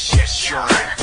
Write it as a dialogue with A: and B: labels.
A: yes, yes, you're right.